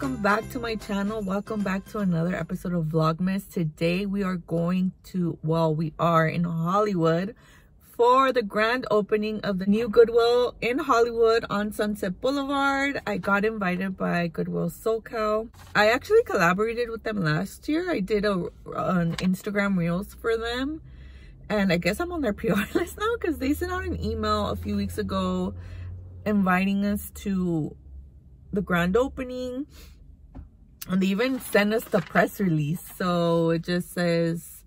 back to my channel. Welcome back to another episode of vlogmas. Today we are going to well we are in hollywood for the grand opening of the new goodwill in hollywood on sunset boulevard. I got invited by goodwill socal. I actually collaborated with them last year. I did a an instagram reels for them. And i guess i'm on their pr list now because they sent out an email a few weeks ago inviting us to the grand opening and they even sent us the press release so it just says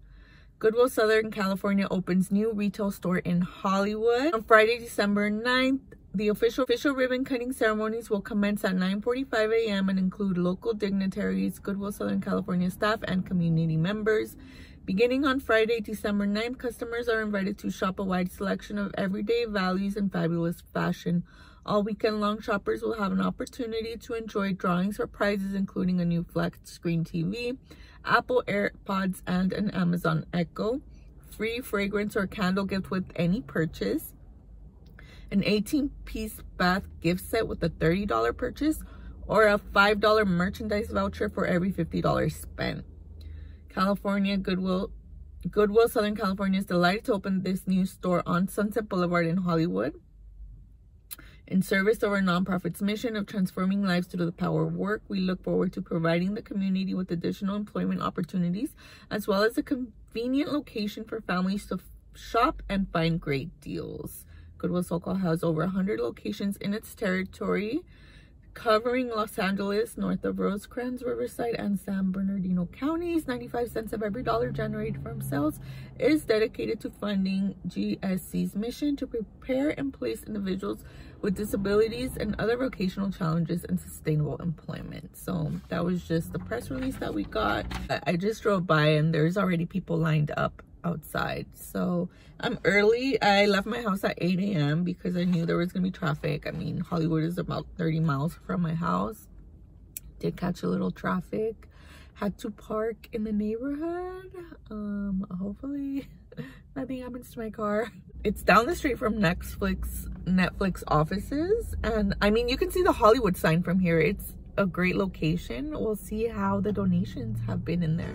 goodwill southern california opens new retail store in hollywood on friday december 9th the official official ribbon cutting ceremonies will commence at 9:45 a.m. and include local dignitaries, Goodwill Southern California staff, and community members. Beginning on Friday, December 9th, customers are invited to shop a wide selection of everyday values and fabulous fashion all weekend long, shoppers will have an opportunity to enjoy drawings for prizes, including a new flat screen TV, Apple AirPods, and an Amazon Echo. Free fragrance or candle gift with any purchase. An 18-piece bath gift set with a $30 purchase or a $5 merchandise voucher for every $50 spent. California Goodwill Goodwill Southern California is delighted to open this new store on Sunset Boulevard in Hollywood. In service of our nonprofit's mission of transforming lives through the power of work, we look forward to providing the community with additional employment opportunities, as well as a convenient location for families to shop and find great deals. Goodwill Socal has over 100 locations in its territory, covering Los Angeles, north of Rosecrans, Riverside, and San Bernardino counties. 95 cents of every dollar generated from sales is dedicated to funding GSC's mission to prepare and place individuals with disabilities and other vocational challenges and sustainable employment. So that was just the press release that we got. I just drove by and there's already people lined up outside. So I'm early. I left my house at 8 a.m. because I knew there was going to be traffic. I mean, Hollywood is about 30 miles from my house. Did catch a little traffic. Had to park in the neighborhood. Um, hopefully nothing happens to my car. It's down the street from Netflix Netflix offices. And I mean, you can see the Hollywood sign from here. It's a great location. We'll see how the donations have been in there.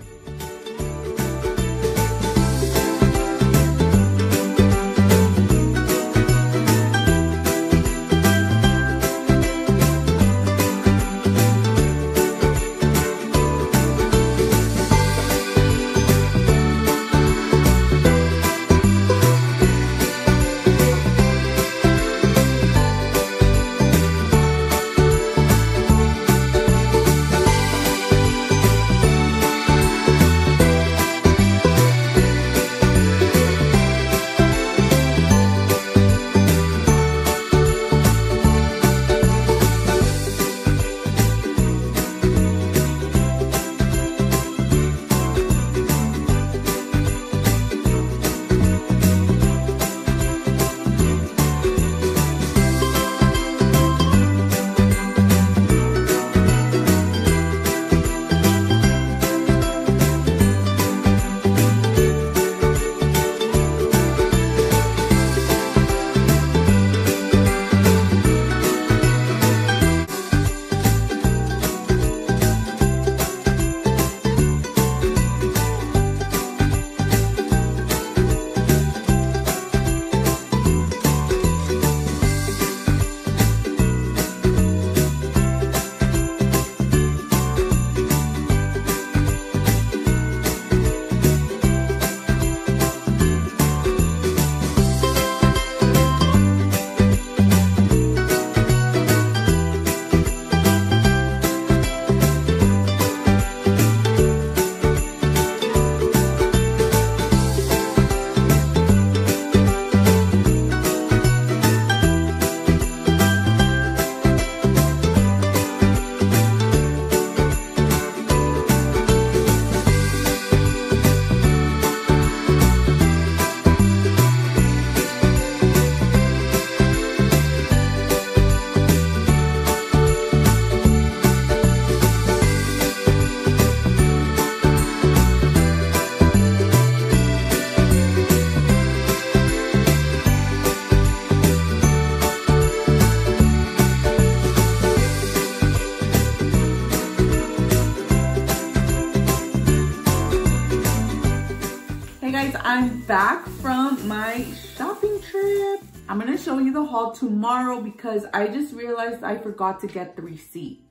Back from my shopping trip. I'm gonna show you the haul tomorrow because I just realized I forgot to get the receipt.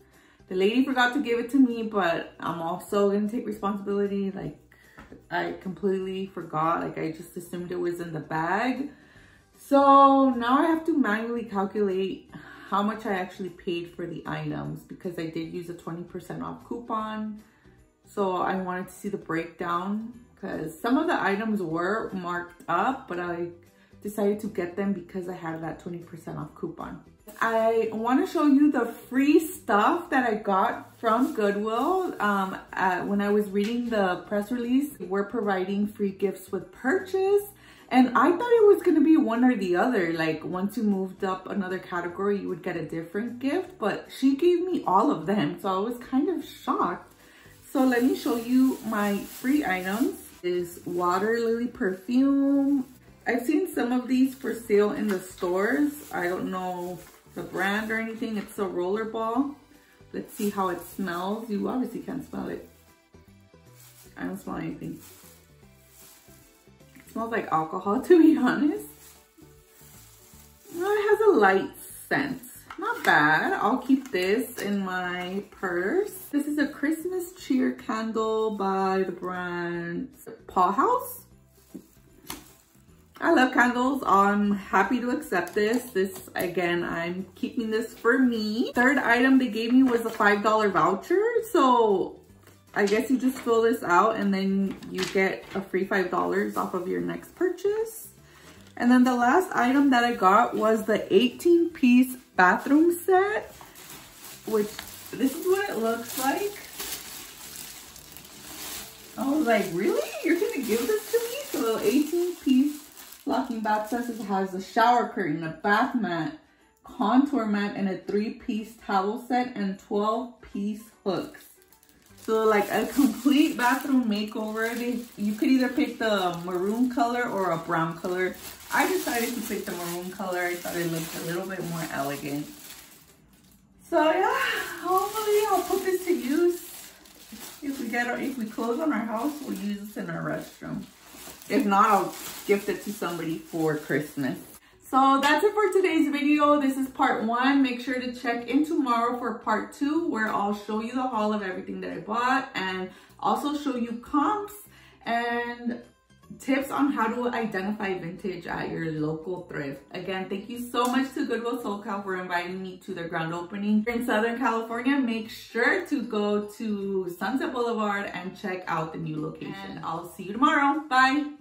The lady forgot to give it to me, but I'm also gonna take responsibility. Like I completely forgot. Like I just assumed it was in the bag. So now I have to manually calculate how much I actually paid for the items because I did use a 20% off coupon. So I wanted to see the breakdown because some of the items were marked up, but I decided to get them because I had that 20% off coupon. I want to show you the free stuff that I got from Goodwill. Um, when I was reading the press release, we're providing free gifts with purchase. And I thought it was going to be one or the other. Like once you moved up another category, you would get a different gift. But she gave me all of them. So I was kind of shocked. So let me show you my free items. Is Water Lily perfume. I've seen some of these for sale in the stores. I don't know the brand or anything. It's a rollerball. Let's see how it smells. You obviously can't smell it. I don't smell anything. It smells like alcohol to be honest. Well, it has a light scent. Not bad. I'll keep this in my purse. This is a Christmas cheer candle by the brand Paw House. I love candles. I'm happy to accept this. This, again, I'm keeping this for me. Third item they gave me was a $5 voucher. So I guess you just fill this out and then you get a free $5 off of your next purchase. And then the last item that I got was the 18 piece bathroom set, which this is what it looks like. I was like, really? You're gonna give this to me? So 18 piece locking bath set has a shower curtain, a bath mat, contour mat, and a three piece towel set and 12 piece hooks. So like a complete bathroom makeover. They, you could either pick the maroon color or a brown color. I decided to pick the maroon color. I thought it looked a little bit more elegant. So yeah, hopefully I'll put this to use. If we get if we close on our house, we'll use this in our restroom. If not, I'll gift it to somebody for Christmas. So that's it for today's video. This is part one. Make sure to check in tomorrow for part two where I'll show you the haul of everything that I bought and also show you comps and tips on how to identify vintage at your local thrift. Again, thank you so much to Goodwill SoCal for inviting me to their grand opening in Southern California. Make sure to go to Sunset Boulevard and check out the new location. And I'll see you tomorrow. Bye.